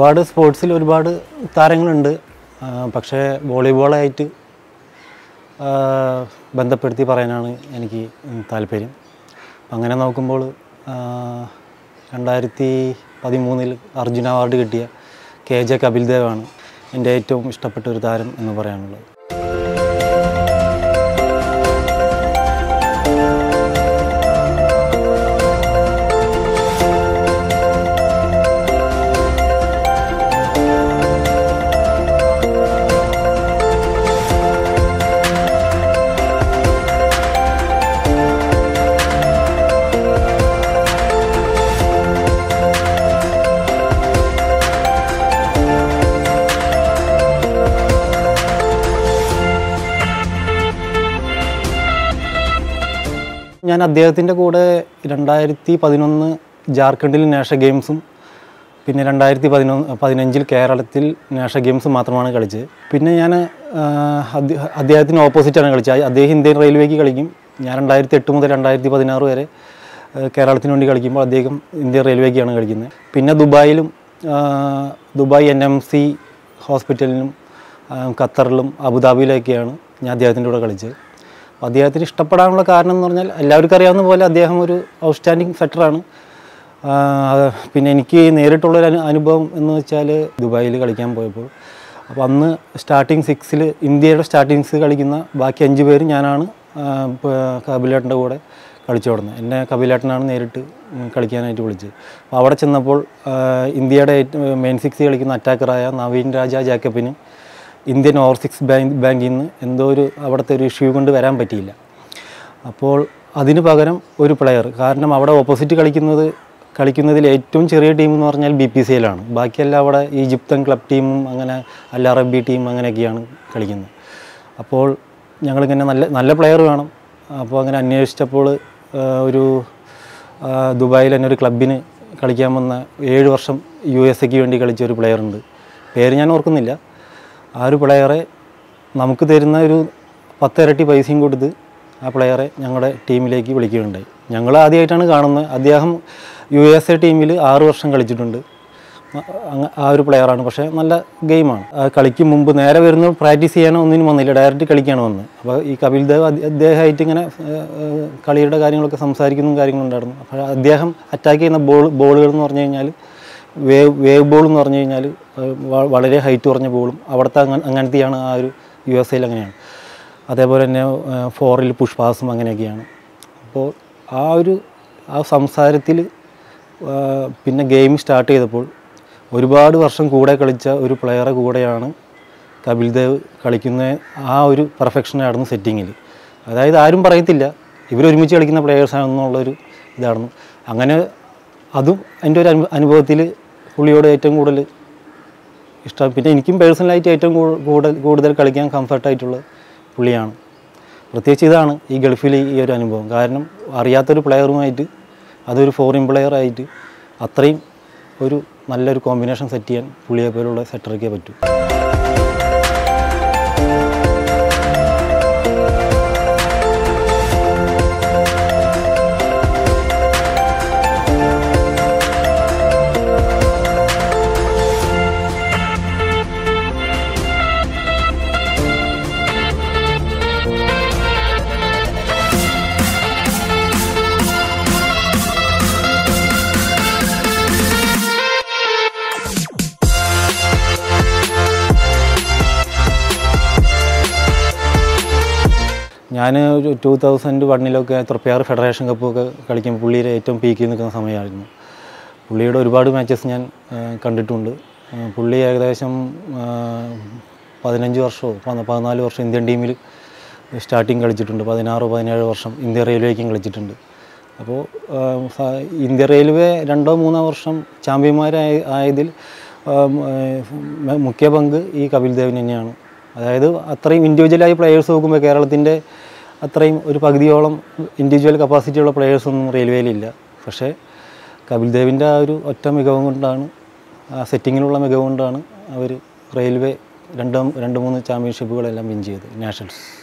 ഒരുപാട് സ്പോർട്സിൽ ഒരുപാട് താരങ്ങളുണ്ട്. പക്ഷേ വോളിബോളായിട്ട് ബന്ധപ്പെടുത്തി പറയാനാണ് എനിക്ക് താല്പര്യം. അങ്ങനെ നോക്കുമ്പോൾ രണ്ടായിരത്തി പതിമൂന്നിൽ അർജുന അവാർഡ് കിട്ടിയ കെ ജെ കപിൽ ദേവാണ് എന്റെ ഏറ്റവും ഇഷ്ടപ്പെട്ട ഒരു താരം എന്ന് പറയാനുള്ളത്. ഞാൻ അദ്ദേഹത്തിന്റെ കൂടെ രണ്ടായിരത്തി പതിനൊന്ന് ജാർഖണ്ഡിൽ നാഷണൽ ഗെയിംസും പിന്നെ രണ്ടായിരത്തി പതിനൊന്ന് പതിനഞ്ചിൽ കേരളത്തിൽ നാഷണൽ ഗെയിംസ് മാത്രമാണ് കളിച്ചത്. പിന്നെ ഞാൻ അദ്ദേഹത്തിന് ഓപ്പോസിറ്റാണ് കളിച്ചത്. അദ്ദേഹം ഇന്ത്യൻ റെയിൽവേക്ക് കളിക്കും. ഞാൻ രണ്ടായിരത്തി എട്ട് മുതൽ രണ്ടായിരത്തി പതിനാറ് വരെ കേരളത്തിന് വേണ്ടി കളിക്കുമ്പോൾ അദ്ദേഹം ഇന്ത്യൻ റെയിൽവേക്കാണ് കളിക്കുന്നത്. പിന്നെ ദുബായിലും ദുബായ് എൻ എം സി ഹോസ്പിറ്റലിലും ഖത്തറിലും അബുദാബിയിലൊക്കെയാണ് ഞാൻ അദ്ദേഹത്തിന്റെ കൂടെ കളിച്ചത്. അദ്ദേഹത്തിന് ഇഷ്ടപ്പെടാനുള്ള കാരണം എന്ന് പറഞ്ഞാൽ എല്ലാവർക്കും അറിയാവുന്ന പോലെ അദ്ദേഹം ഒരു ഔട്ട്സ്റ്റാൻഡിങ് ഫെറ്ററാണ് പിന്നെ എനിക്ക് നേരിട്ടുള്ളൊരു അനു അനുഭവം എന്ന് വെച്ചാൽ ദുബായിൽ കളിക്കാൻ പോയപ്പോൾ. അപ്പോൾ അന്ന് സ്റ്റാർട്ടിങ് സിക്സിൽ ഇന്ത്യയുടെ സ്റ്റാർട്ടിങ് സിക്സ് കളിക്കുന്ന ബാക്കി അഞ്ച് പേരും ഞാനാണ് കപിലേട്ടന്റെ കൂടെ കളിച്ചു തുടങ്ങുന്നത്. എന്നെ കപിലേട്ടനാണ് നേരിട്ട് കളിക്കാനായിട്ട് വിളിച്ചത്. അപ്പോൾ അവിടെ ചെന്നപ്പോൾ ഇന്ത്യയുടെ മെയിൻ സിക്സ് കളിക്കുന്ന അറ്റാക്കറായ നവീൻ രാജ ജാക്കബിന് ഇന്ത്യൻ ഓവർസിക്സ് ബാങ്ക് ബാങ്കിൽ നിന്ന് എന്തോ ഒരു അവിടുത്തെ ഒരു ഇഷ്യൂ കൊണ്ട് വരാൻ പറ്റിയില്ല. അപ്പോൾ അതിന് പകരം ഒരു പ്ലെയർ കാരണം അവിടെ ഓപ്പോസിറ്റ് കളിക്കുന്നത് കളിക്കുന്നതിൽ ഏറ്റവും ചെറിയ ടീം എന്ന് പറഞ്ഞാൽ ബി പി സി എല്ലാണ് ബാക്കിയെല്ലാം അവിടെ ഈജിപ്തൻ ക്ലബ് ടീമും അങ്ങനെ അൽ അറബി ടീം അങ്ങനെയൊക്കെയാണ് കളിക്കുന്നത്. അപ്പോൾ ഞങ്ങളിങ്ങനെ നല്ല നല്ല പ്ലെയർ വേണം. അപ്പോൾ അങ്ങനെ അന്വേഷിച്ചപ്പോൾ ഒരു ദുബായിൽ തന്നെ ഒരു ക്ലബിന് കളിക്കാൻ വന്ന ഏഴ് വർഷം യു എസ് എക്ക് വേണ്ടി കളിച്ച ഒരു പ്ലെയർ ഉണ്ട്. പേര് ഞാൻ ഓർക്കുന്നില്ല. ആ ഒരു പ്ലെയറെ നമുക്ക് തരുന്ന ഒരു പത്തിരട്ടി പൈസയും കൊടുത്ത് ആ പ്ലെയറെ ഞങ്ങളുടെ ടീമിലേക്ക് വിളിക്കുകയുണ്ടായി. ഞങ്ങൾ ആദ്യമായിട്ടാണ് കാണുന്നത്. അദ്ദേഹം യു എസ് എ ടീമിൽ ആറു വർഷം കളിച്ചിട്ടുണ്ട്. ആ ഒരു പ്ലെയറാണ് പക്ഷേ നല്ല ഗെയിമാണ് കളിക്കും മുമ്പ് നേരെ വരുന്ന പ്രാക്ടീസ് ചെയ്യാനോ ഒന്നിനും വന്നില്ല. ഡയറക്റ്റ് കളിക്കാണ് വന്നത്. അപ്പോൾ ഈ കപിൽ ദേവ് അദ്ദേ- അദ്ദേഹമായിട്ട് ഇങ്ങനെ കളിയുടെ കാര്യങ്ങളൊക്കെ സംസാരിക്കുന്നതും കാര്യങ്ങളുണ്ടായിരുന്നു അപ്പോൾ അദ്ദേഹം അറ്റാക്ക് ചെയ്യുന്ന ബോൾ ബോളുകൾ എന്ന് പറഞ്ഞു കഴിഞ്ഞാൽ വേവ് വേവ് ബോൾ എന്ന് പറഞ്ഞു കഴിഞ്ഞാൽ വളരെ ഹൈറ്റ് കുറഞ്ഞ ബോളും അവിടുത്തെ അങ്ങ അങ്ങനത്തെയാണ് ആ ഒരു യു എസ് എയിൽ അങ്ങനെയാണ്. അതേപോലെ തന്നെ ഫോറിൽ പുഷ്പാസും അങ്ങനെയൊക്കെയാണ്. അപ്പോൾ ആ ഒരു ആ സംസാരത്തിൽ പിന്നെ ഗെയിം സ്റ്റാർട്ട് ചെയ്തപ്പോൾ ഒരുപാട് വർഷം കൂടെ കളിച്ച ഒരു പ്ലെയറെ കൂടെയാണ് കപിൽ ദേവ് കളിക്കുന്ന ആ ഒരു പെർഫെക്ഷനായിരുന്നു സെറ്റിങ്ങിൽ അതായത് ആരും പറയത്തില്ല ഇവരൊരുമിച്ച് കളിക്കുന്ന പ്ലെയേഴ്സാണെന്നുള്ളൊരു ഇതായിരുന്നു. അങ്ങനെ അതും എന്റെ ഒരു അനുഭവത്തിൽ പുള്ളിയോട് ഏറ്റവും കൂടുതൽ ഇഷ്ടം. പിന്നെ എനിക്കും പേഴ്സണലായിട്ട് ഏറ്റവും കൂടുതൽ കൂടുതൽ കളിക്കാൻ കംഫർട്ടായിട്ടുള്ള പുള്ളിയാണ്. പ്രത്യേകിച്ച് ഇതാണ് ഈ ഗൾഫിൽ ഈ ഒരു അനുഭവം. കാരണം അറിയാത്തൊരു പ്ലെയറുമായിട്ട് അതൊരു ഫോറിൻ പ്ലെയറായിട്ട് അത്രയും ഒരു നല്ലൊരു കോമ്പിനേഷൻ സെറ്റ് ചെയ്യാൻ പുള്ളിയെ പോലുള്ള സെറ്ററൊക്കെ പറ്റൂ. ഞാൻ ഒരു ടൂ തൗസൻഡ് വണ്ണിലൊക്കെ തൃപ്പയാറ് ഫെഡറേഷൻ കപ്പൊക്കെ കളിക്കുമ്പോൾ പുള്ളിയുടെ ഏറ്റവും പീക്കിൽ നിൽക്കുന്ന സമയമായിരുന്നു. പുള്ളിയുടെ ഒരുപാട് മാച്ചസ് ഞാൻ കണ്ടിട്ടുണ്ട്. പുള്ളി ഏകദേശം പതിനഞ്ച് വർഷമോ പതിനാല് വർഷം ഇന്ത്യൻ ടീമിൽ സ്റ്റാർട്ടിങ് കളിച്ചിട്ടുണ്ട്. പതിനാറ് പതിനേഴ് വർഷം ഇന്ത്യ റെയിൽവേക്കും കളിച്ചിട്ടുണ്ട്. അപ്പോൾ ഇന്ത്യ റെയിൽവേ രണ്ടോ മൂന്നോ വർഷം ചാമ്പ്യന്മാരായ ആയതിൽ മുഖ്യ പങ്ക് ഈ കപിൽ ദേവിന് തന്നെയാണ്. അതായത് അത്രയും ഇൻഡിവിജ്വലായി പ്ലെയേഴ്സ് നോക്കുമ്പോൾ കേരളത്തിന്റെ അത്രയും ഒരു പകുതിയോളം ഇൻഡിവിജ്വൽ കപ്പാസിറ്റിയുള്ള പ്ലെയേഴ്സൊന്നും റെയിൽവേയിലില്ല പക്ഷേ കപിൽ ദേവിന്റെ ആ ഒരു ഒറ്റ മികവ് കൊണ്ടാണ് ആ സെറ്റിങ്ങിലുള്ള മികവ് കൊണ്ടാണ് അവർ റെയിൽവേ രണ്ടും രണ്ട് മൂന്ന് ചാമ്പ്യൻഷിപ്പുകളെല്ലാം വിൻ ചെയ്തത്. നാഷണൽസ്